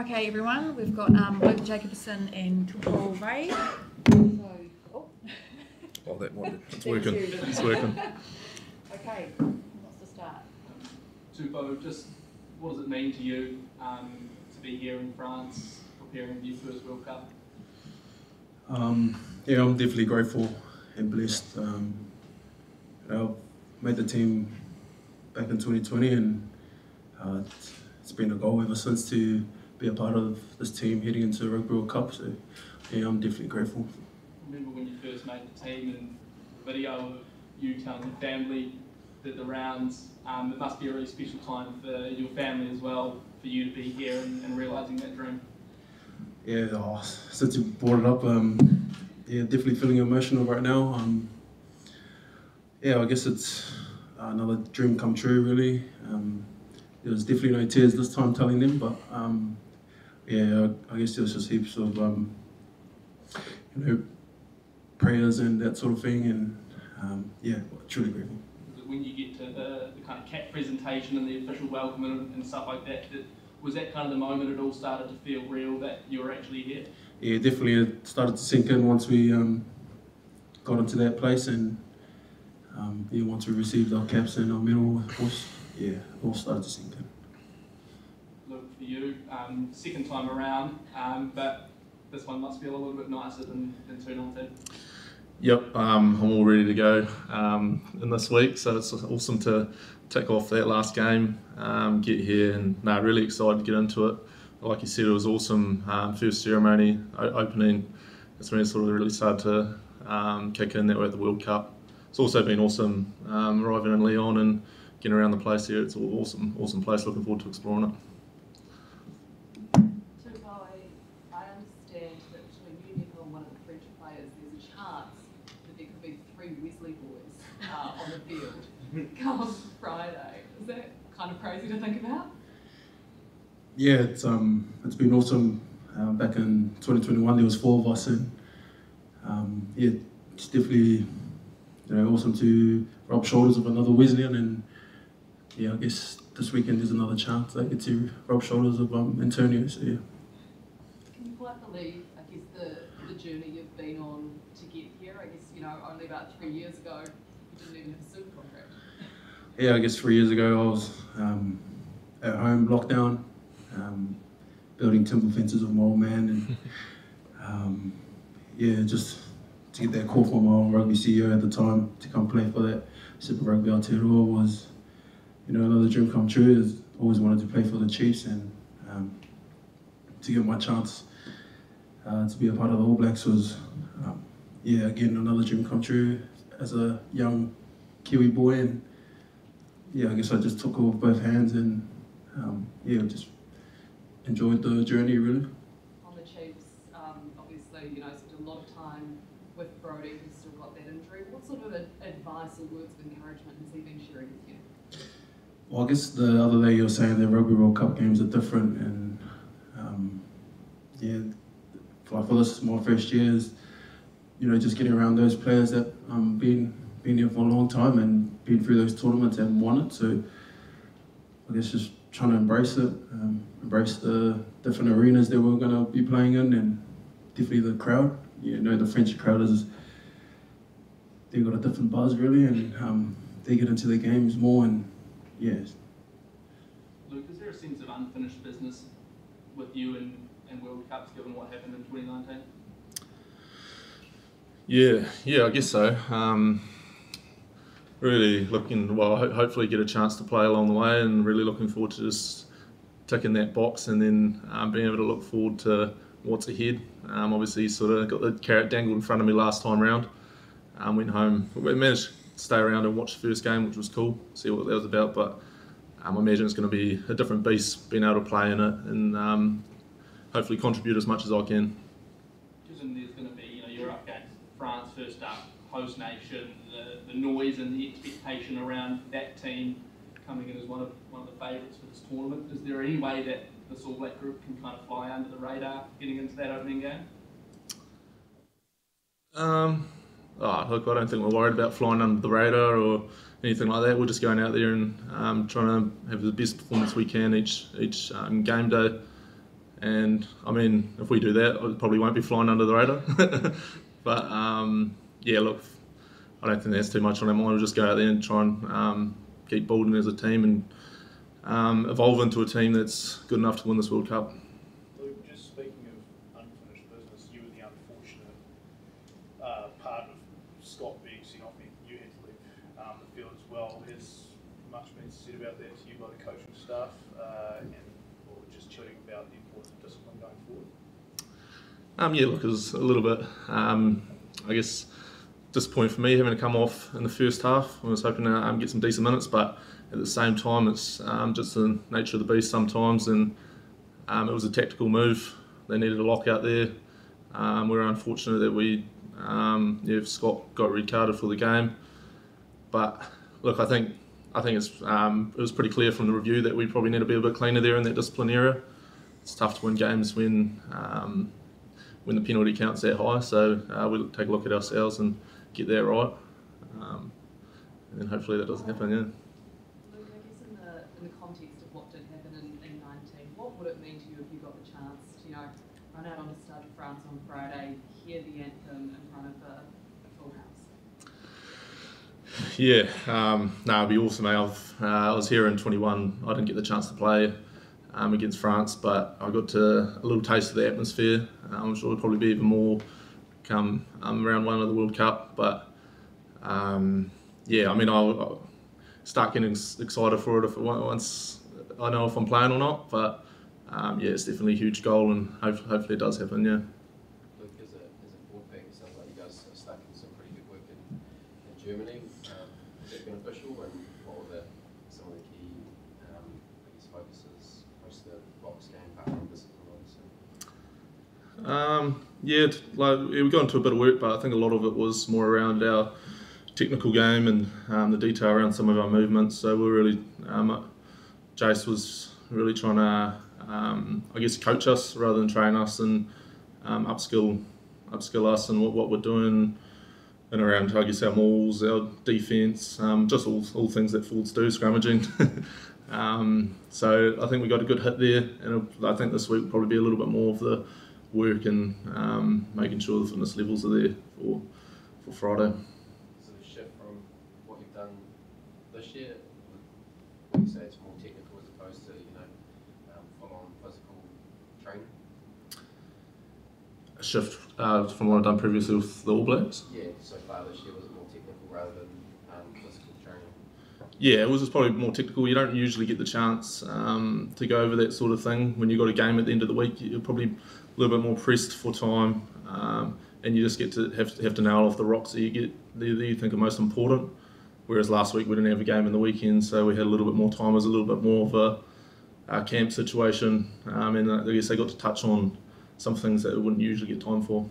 Okay, everyone, we've got um, Luke Jacobson and Paul Ray. So, oh, Oh, that one. It's working. It's working. okay, who wants to start? Tupou, just what does it mean to you um, to be here in France preparing for your first World Cup? Um, yeah, I'm definitely grateful and blessed. Um, you know, I've made the team back in 2020, and uh, it's- it's been a goal ever since to be a part of this team heading into the Rugby World Cup. So, yeah, I'm definitely grateful. Remember when you first made the team and the video of you telling your family that the rounds, um, it must be a really special time for your family as well, for you to be here and, and realising that dream. Yeah, oh, since you brought it up, um, yeah, definitely feeling emotional right now. Um, yeah, I guess it's another dream come true, really. Um, there was definitely no tears this time telling them, but um, yeah, I, I guess there was just heaps of um, you know prayers and that sort of thing, and um, yeah, truly grateful. When you get to the, the kind of cap presentation and the official welcome and, and stuff like that, that, was that kind of the moment it all started to feel real that you were actually here? Yeah, definitely it started to sink in once we um, got into that place, and um, yeah, once we received our caps and our medal, of course, yeah, it all started to sink in. For you, um, second time around, um, but this one must feel a little bit nicer than, than 219. Yep, um, I'm all ready to go um, in this week, so it's awesome to tick off that last game, um, get here, and no, really excited to get into it. Like you said, it was awesome. Um, first ceremony, opening, that's when it sort of really started to kick in that we're at the World Cup. It's also been awesome arriving in Lyon and getting around the place here. It's an awesome, awesome place. Looking forward to exploring it. Tupou, I, I understand that between you, Nico, and one of the French players, there's a chance that there could be three Wesley boys uh, on the field come Friday. Is that kind of crazy to think about? Yeah, it's um, it's been awesome. Um, back in 2021, there was four of us, and um, yeah, it's definitely you know awesome to rub shoulders with another Wesleyan, and yeah, I guess this weekend there's another chance I get to rub shoulders with um, Antonio. So yeah. Can you quite believe, I guess, the, the journey you've been on to get here? I guess, you know, only about three years ago, you didn't even have a super contract. yeah, I guess three years ago I was um, at home, lockdown, um, building timber fences with my old man, and um, yeah, just to get that call from my own rugby CEO at the time to come play for that Super Rugby Aotearoa was, you know, another dream come true. Is always wanted to play for the Chiefs and um, to get my chance uh, to be a part of the All Blacks was, um, yeah, again another dream come true as a young Kiwi boy and yeah, I guess I just took it with both hands and um, yeah, just enjoyed the journey really. On the Chiefs, um, obviously, you know, spent a lot of time with Brodie, who's still got that injury. What sort of advice or words of encouragement has he been sharing with you? Well, I guess the other day you were saying that Rugby World Cup games are different, and um, yeah, for, for this my first year is, you know, just getting around those players that um been been here for a long time and been through those tournaments and won it. So I guess just trying to embrace it, um, embrace the different arenas that we're gonna be playing in, and definitely the crowd. You know, the French crowd is they've got a different buzz really, and um, they get into the games more and Yes. Luke, is there a sense of unfinished business with you and, and World Cups given what happened in 2019? Yeah, yeah, I guess so. Um, really looking, well, ho- hopefully get a chance to play along the way, and really looking forward to just ticking that box, and then um, being able to look forward to what's ahead. Um, obviously, sort of got the carrot dangled in front of me last time round. Um, went home, we managed to stay around and watch the first game, which was cool, see what that was about. But um, I imagine it's going to be a different beast being able to play in it, and um, hopefully contribute as much as I can. Given there's going to be, you know, you're up against France first up, host nation, the, the noise and the expectation around that team coming in as one of one of the favourites for this tournament. Is there any way that this All Black group can kind of fly under the radar getting into that opening game? Um, oh, look, I don't think we're worried about flying under the radar or anything like that. We're just going out there and um, trying to have the best performance we can each each um, game day, And I mean, if we do that, it probably won't be flying under the radar. but um, yeah, look, I don't think there's too much on our mind. We'll just go out there and try and um, keep building as a team and um, evolve into a team that's good enough to win this World Cup. Just speaking of unfinished business, you were the unfortunate uh, part of Scott being sent off, you had to the field as well. Has much been said about that to you by the coaching staff, uh, and or just chatting about the importance of discipline going forward? Um, yeah, look, it was a little bit, um, I guess, disappointing for me having to come off in the first half. I was hoping to um, get some decent minutes, but at the same time, it's um, just the nature of the beast sometimes, and um, it was a tactical move. They needed a lockout there. Um, we were unfortunate that we, um, yeah, Scott got red carded for the game, but look, I think I think it's um, it was pretty clear from the review that we probably need to be a bit cleaner there in that discipline area. It's tough to win games when um, when the penalty count's that high. So uh, we'll take a look at ourselves and get that right, um, and then hopefully that doesn't happen. Yeah. Luke, I guess in the, in the context of what did happen in, in 19, what would it mean to you if you got the chance to, you know, run out on the Stade de France on Friday, hear the anthem in front of a, a full house? Yeah, um, no, it'd be awesome. I've, uh, I was here in 21. I didn't get the chance to play um, against France, but I got to, a little taste of the atmosphere. Uh, I'm sure it'll probably be even more come um, round one of the World Cup. But um, yeah, I mean, I'll, I'll start getting excited for it if once I know if I'm playing or not. But um, yeah, it's definitely a huge goal, and hope, hopefully it does happen. Yeah. Luke, as a, as a forward pack, it sounds like you guys are stuck in some pretty good work in, in Germany. Um, is that beneficial and what were the, some of the key, um, I guess, focuses post the Boks game, apart from discipline, obviously? Um, yeah, like yeah, we got into a bit of work, but I think a lot of it was more around our technical game and um, the detail around some of our movements. So we're really, um, Jace was really trying to, um, I guess, coach us rather than train us and um, upskill, upskill us and what, what we're doing and around, I guess, our mauls, our defence, um, just all, all things that forwards do, scrummaging. um, so I think we got a good hit there, and I think this week will probably be a little bit more of the work and um, making sure the fitness levels are there for for Friday. Sort of shift from what you've done this year, would you say it's more technical as opposed to, you know, um, full-on physical training? A shift uh, from what I've done previously with the All Blacks. Yeah, so far this year was it more technical rather than um, physical? Yeah, it was just probably more technical. You don't usually get the chance um, to go over that sort of thing when you've got a game at the end of the week. You're probably a little bit more pressed for time, um, and you just get to have, to have to nail off the rocks that you get that you think are most important. Whereas last week we didn't have a game in the weekend, so we had a little bit more time. It was a little bit more of a, a camp situation, um, and I guess they got to touch on some things that they wouldn't usually get time for.